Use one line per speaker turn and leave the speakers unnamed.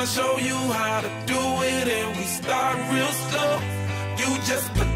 gonna show you how to do it, and we start real slow. You just put